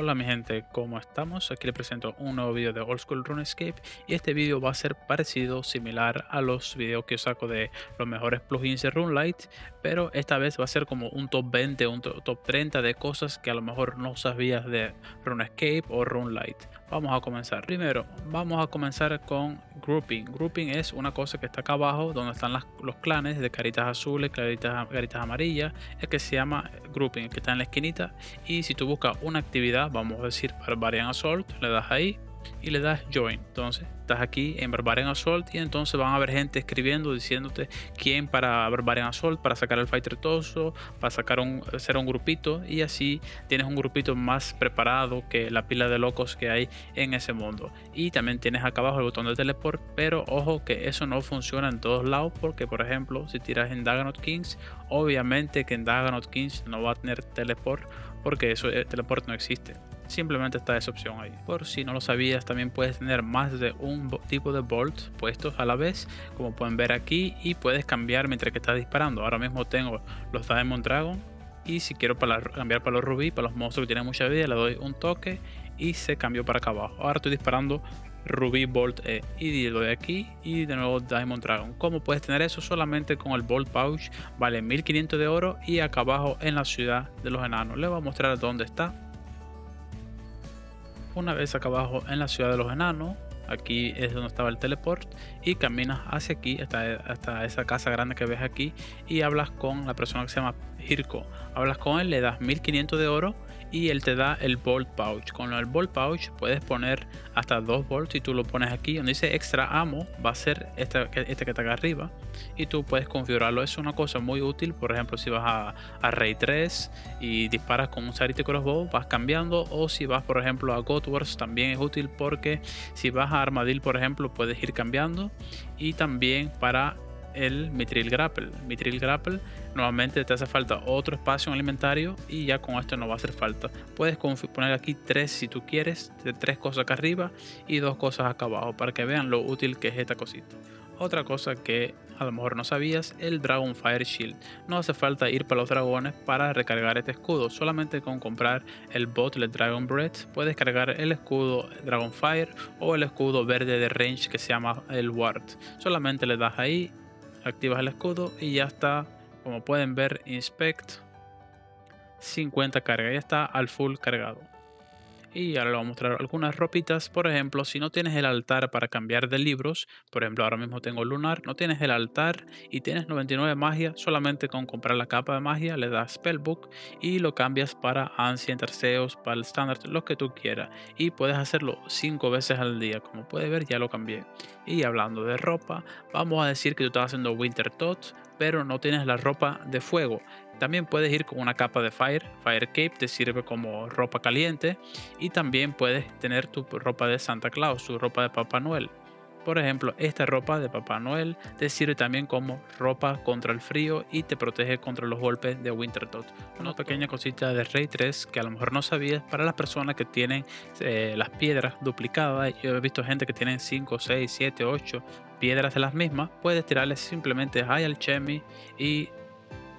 Hola mi gente, ¿cómo estamos? Aquí les presento un nuevo video de Old School RuneScape y este video va a ser parecido, similar a los videos que saco de los mejores plugins de RuneLite pero esta vez va a ser como un top 20, un top 30 de cosas que a lo mejor no sabías de RuneScape o RuneLite. Vamos a comenzar. Primero, vamos a comenzar con Grouping. Grouping es una cosa que está acá abajo donde están los clanes de caritas azules, caritas, caritas amarillas, el que se llama Grouping, que está en la esquinita y si tú buscas una actividad vamos a decir Barbarian Assault, le das ahí y le das Join. Entonces estás aquí en Barbarian Assault y entonces van a haber gente escribiendo diciéndote quién para Barbarian Assault, para sacar el fighter toso, para sacar un, hacer un grupito y así tienes un grupito más preparado que la pila de locos que hay en ese mundo. Y también tienes acá abajo el botón de teleport, pero ojo que eso no funciona en todos lados porque por ejemplo si tiras en Daganot Kings, obviamente que en Daganot Kings no va a tener teleport porque eso el teleport no existe simplemente está esa opción ahí. Por si no lo sabías, también puedes tener más de un tipo de bolt puestos a la vez, como pueden ver aquí, y puedes cambiar mientras que estás disparando. Ahora mismo tengo los Diamond Dragon y si quiero cambiar para los rubí, para los monstruos que tienen mucha vida, le doy un toque y se cambió para acá abajo. Ahora estoy disparando Ruby Bolt E y lo doy aquí y de nuevo Diamond Dragon. ¿Cómo puedes tener eso? Solamente con el Bolt Pouch, vale 1500 de oro y acá abajo en la ciudad de los enanos. Les voy a mostrar dónde está una vez acá abajo en la ciudad de los enanos, aquí es donde estaba el teleport. Y caminas hacia aquí hasta, hasta, esa casa grande que ves aquí. Y hablas con la persona que se llama Hirko. Hablas con él le das 1500 de oro y él te da el Bolt Pouch. Con el Bolt Pouch puedes poner hasta dos volts y tú lo pones aquí. Donde dice extra amo va a ser este, este que está acá arriba. Y tú puedes configurarlo. Es una cosa muy útil, por ejemplo si vas a, a Ray 3 y disparas con un Charity Crossbow vas cambiando. O si vas por ejemplo a God Wars también es útil porque si vas a Armadil por ejemplo puedes ir cambiando. Y también para el Mitril Grapple. Mitril Grapple nuevamente te hace falta otro espacio en el inventario y ya con esto no va a hacer falta. Puedes poner aquí tres si tú quieres, tres cosas acá arriba y dos cosas acá abajo para que vean lo útil que es esta cosita. Otra cosa que a lo mejor no sabías, el Dragon Fire Shield. No hace falta ir para los dragones para recargar este escudo, solamente con comprar el Bottle Dragon Breath puedes cargar el escudo Dragon Fire o el escudo verde de range que se llama el Ward. Solamente le das ahí activas el escudo y ya está, como pueden ver, inspect 50 carga, ya está al full cargado. Y ahora le voy a mostrar algunas ropitas, por ejemplo, si no tienes el altar para cambiar de libros, por ejemplo, ahora mismo tengo lunar, no tienes el altar y tienes 99 magia, solamente con comprar la capa de magia le das spellbook y lo cambias para ancient, arceos, para el standard, lo que tú quieras. Y puedes hacerlo 5 veces al día, como puedes ver ya lo cambié. Y hablando de ropa, vamos a decir que tú estás haciendo Winter Tots, pero no tienes la ropa de fuego. También puedes ir con una capa de Fire, Fire Cape te sirve como ropa caliente y también puedes tener tu ropa de Santa Claus, tu ropa de Papá Noel. Por ejemplo, esta ropa de Papá Noel te sirve también como ropa contra el frío y te protege contra los golpes de Winter Tot. Una pequeña cosita de Rey 3 que a lo mejor no sabías para las personas que tienen eh, las piedras duplicadas. Yo he visto gente que tienen 5, 6, 7, 8 piedras de las mismas. Puedes tirarles simplemente High Alchemy y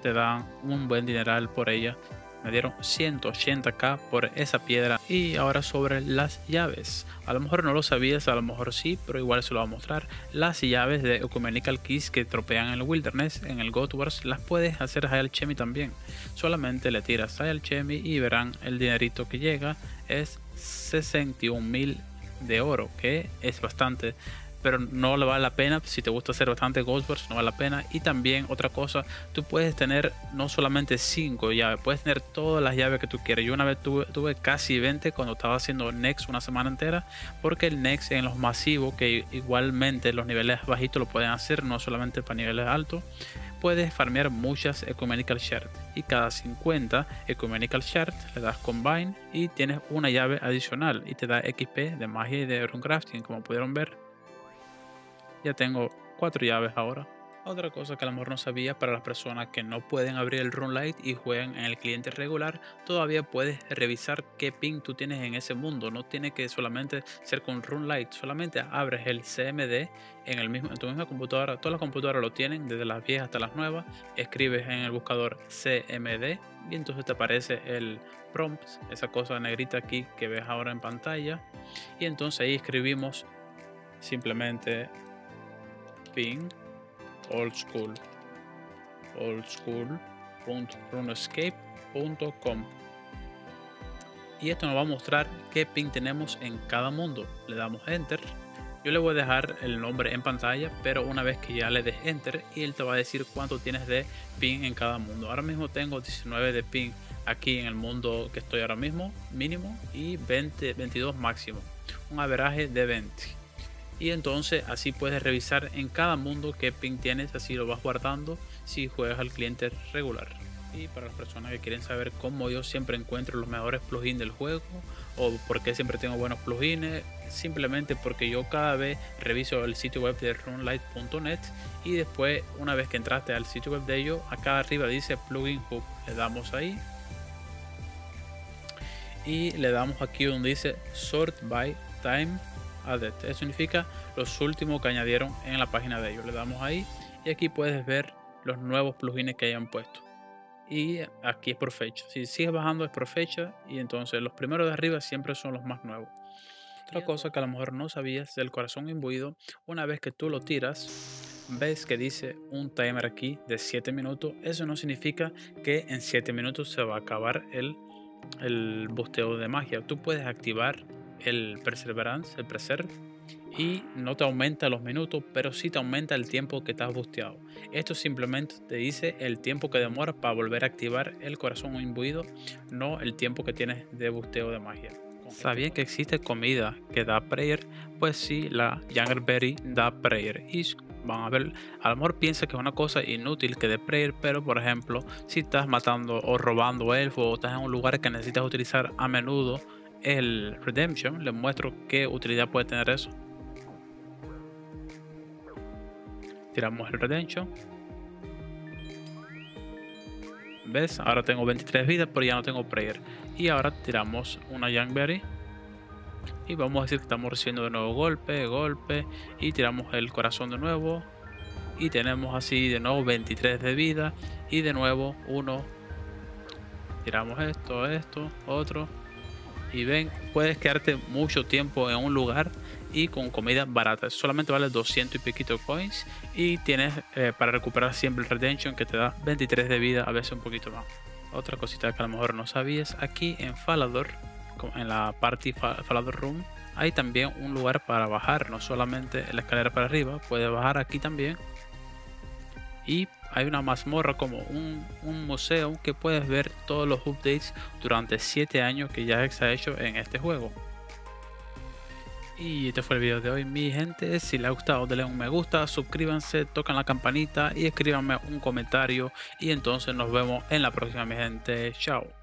te dan un buen dineral por ella. Me dieron 180k por esa piedra. Y ahora sobre las llaves. A lo mejor no lo sabías, a lo mejor sí, pero igual se lo voy a mostrar. Las llaves de Ecumenical Keys que tropean en el Wilderness, en el God Wars, las puedes hacer High Alchemy también. Solamente le tiras High Alchemy y verán el dinerito que llega. Es 61.000 de oro, que es bastante pero no le vale la pena. Si te gusta hacer bastante Ghostbusters, no vale la pena. Y también otra cosa, tú puedes tener no solamente 5 llaves, puedes tener todas las llaves que tú quieras. Yo una vez tuve, casi 20 cuando estaba haciendo Next una semana entera, porque el Next en los masivos, que igualmente los niveles bajitos lo pueden hacer, no solamente para niveles altos, puedes farmear muchas Ecumenical Shards. Y cada 50 Ecumenical Shards le das Combine y tienes una llave adicional y te da XP de magia y de runecrafting, como pudieron ver ya tengo cuatro llaves ahora. Otra cosa que a lo mejor no sabía para las personas que no pueden abrir el Runlight y juegan en el cliente regular, todavía puedes revisar qué ping tú tienes en ese mundo. No tiene que solamente ser con Runlight, solamente abres el CMD en, el mismo, en tu misma computadora. Todas las computadoras lo tienen, desde las viejas hasta las nuevas. Escribes en el buscador CMD y entonces te aparece el prompt, esa cosa negrita aquí que ves ahora en pantalla. Y entonces ahí escribimos simplemente ping old school y esto nos va a mostrar qué pin tenemos en cada mundo. Le damos enter. Yo le voy a dejar el nombre en pantalla pero una vez que ya le des enter y él te va a decir cuánto tienes de pin en cada mundo. Ahora mismo tengo 19 de pin aquí en el mundo que estoy ahora mismo mínimo y 20 22 máximo. Un averaje de 20 y entonces así puedes revisar en cada mundo qué ping tienes, así lo vas guardando si juegas al cliente regular. Y para las personas que quieren saber cómo yo siempre encuentro los mejores plugins del juego o por qué siempre tengo buenos plugins, simplemente porque yo cada vez reviso el sitio web de runlight.net y después una vez que entraste al sitio web de ellos, acá arriba dice plugin hub, le damos ahí. Y le damos aquí donde dice sort by time eso significa los últimos que añadieron en la página de ellos. Le damos ahí y aquí puedes ver los nuevos plugins que hayan puesto. Y aquí es por fecha. Si sigues bajando es por fecha y entonces los primeros de arriba siempre son los más nuevos. Otra cosa que a lo mejor no sabías del corazón imbuido, una vez que tú lo tiras, ves que dice un timer aquí de 7 minutos. Eso no significa que en 7 minutos se va a acabar el, el busteo de magia. Tú puedes activar el Perseverance, el Preserve, y no te aumenta los minutos, pero sí te aumenta el tiempo que estás busteado. Esto simplemente te dice el tiempo que demora para volver a activar el corazón imbuido, no el tiempo que tienes de busteo de magia. ¿Sabían que existe comida que da prayer? Pues sí, la Berry da prayer. Y van a ver, a lo piensa que es una cosa inútil que dé prayer, pero por ejemplo, si estás matando o robando elfos o estás en un lugar que necesitas utilizar a menudo el Redemption, les muestro qué utilidad puede tener eso. Tiramos el Redemption. ¿Ves? Ahora tengo 23 vidas, pero ya no tengo Prayer. Y ahora tiramos una Youngberry. Y vamos a decir que estamos recibiendo de nuevo golpe, golpe. Y tiramos el corazón de nuevo. Y tenemos así de nuevo 23 de vida. Y de nuevo uno. Tiramos esto, esto, otro y ven, puedes quedarte mucho tiempo en un lugar y con comida barata. Solamente vale 200 y piquito coins y tienes eh, para recuperar siempre el redemption que te da 23 de vida, a veces un poquito más. Otra cosita que a lo mejor no sabías, aquí en Falador, en la party Falador Room, hay también un lugar para bajar, no solamente la escalera para arriba, puedes bajar aquí también y hay una mazmorra como un, museo que puedes ver todos los updates durante 7 años que ya ha hecho en este juego. Y este fue el video de hoy mi gente, si les ha gustado denle un me gusta, suscríbanse, tocan la campanita y escríbanme un comentario y entonces nos vemos en la próxima mi gente, chao.